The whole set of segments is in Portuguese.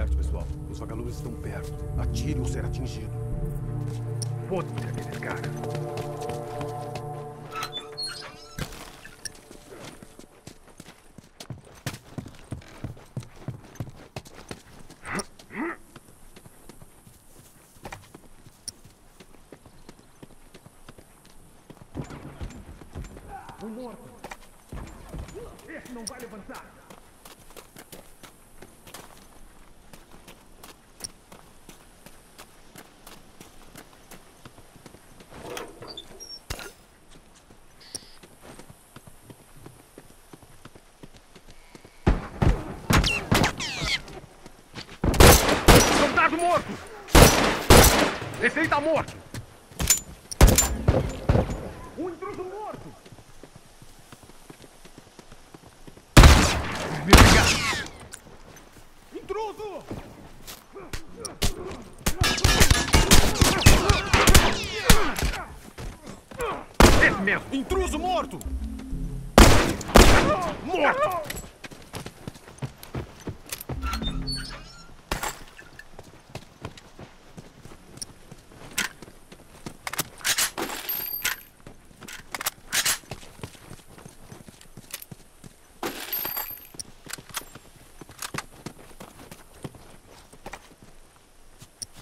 certo, pessoal. Os vagalumes estão perto. Atire ou ser atingido. Foda-se aqueles caras. Um morto. Esse não vai levantar. Morto! Esse tá morto! Um intruso morto! Me pegar! Intruso! Esse mesmo! Intruso morto! Morto!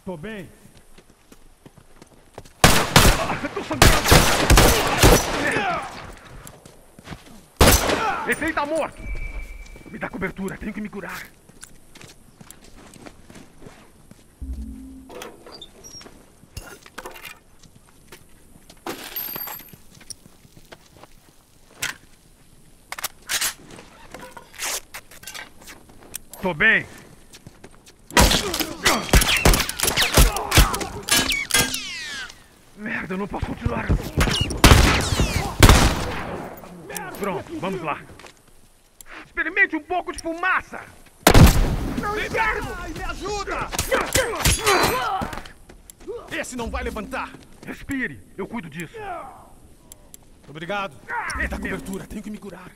Tô bem. Tô sangrando! Esse aí tá morto! Me dá cobertura, tenho que me curar. Tô bem. Merda, eu não posso continuar assim. Pronto, vamos lá. Experimente um pouco de fumaça! Não enxergo! Me ajuda! Esse não vai levantar. Respire, eu cuido disso. Obrigado. Dá mesmo. cobertura, tenho que me curar.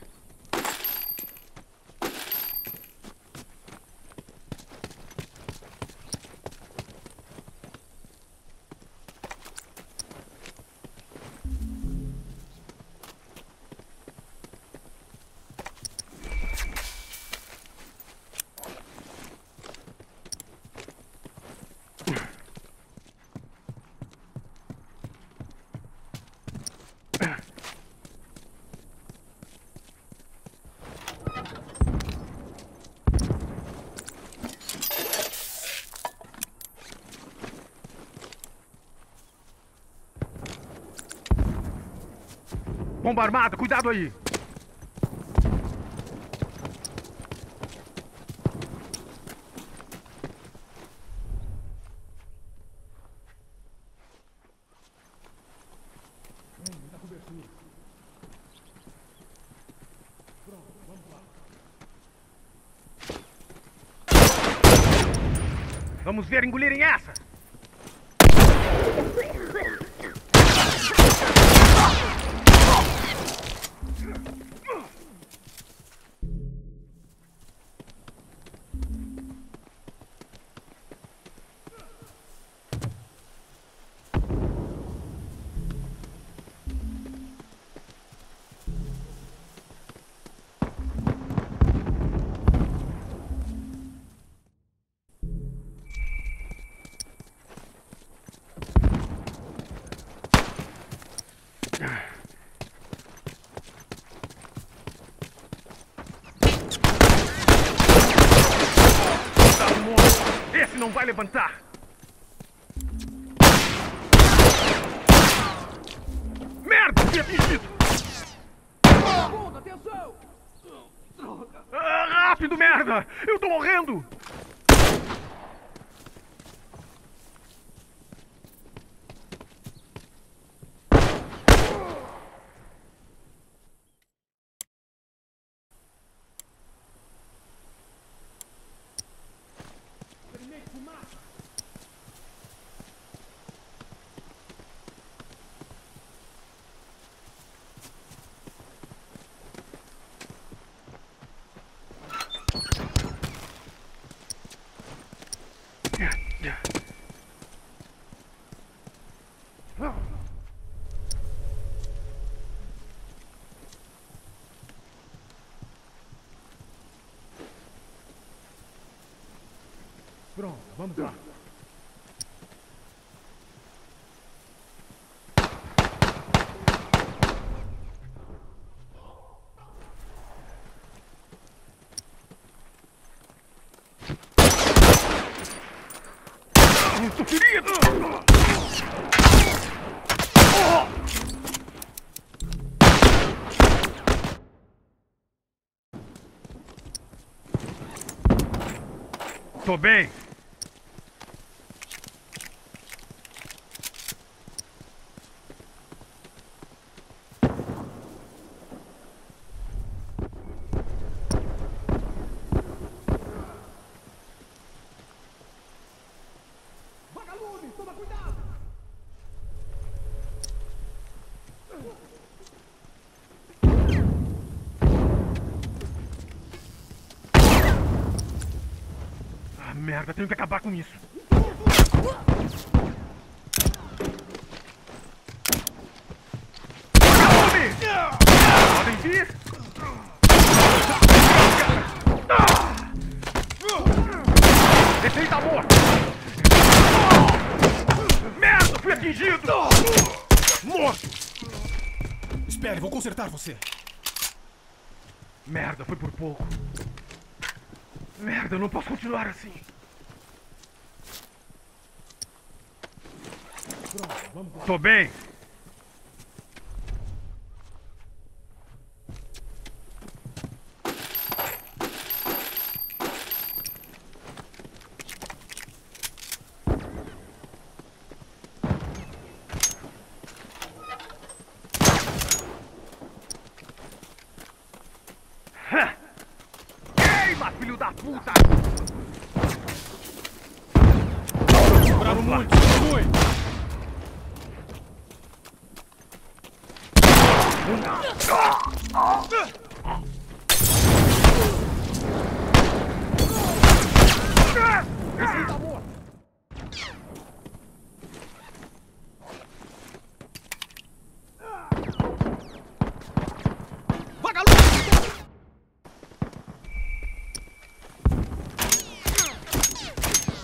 Bomba armada, cuidado aí! Vamos ver engolirem essa! Não vai levantar! Merda, fui atingido! Ah, rápido, merda! Eu tô morrendo! Pronto, vamos lá. Querido! Tô bem. Toma cuidado! Ah, merda, tenho que acabar com isso. Podem vir! Espere, vou consertar você. Merda, foi por pouco. Merda, eu não posso continuar assim. Tô bem. Puta! Bravo muito, continue. Esse aí tá morto!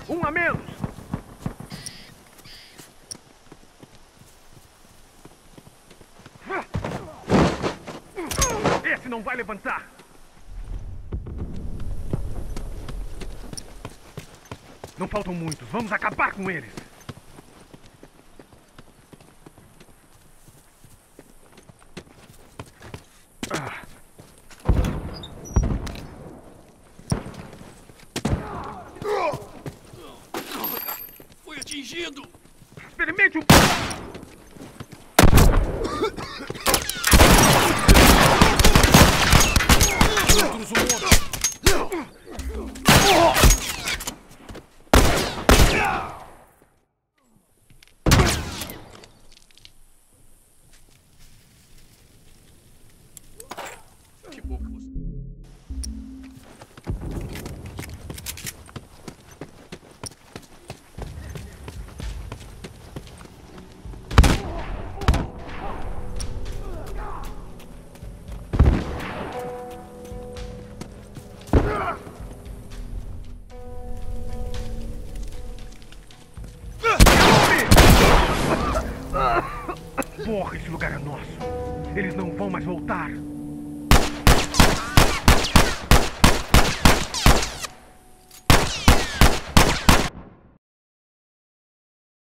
Um a menos! Esse não vai levantar! Não faltam muitos, vamos acabar com eles! Ah. Fui atingido. Experimente um Porra, esse lugar é nosso! Eles não vão mais voltar!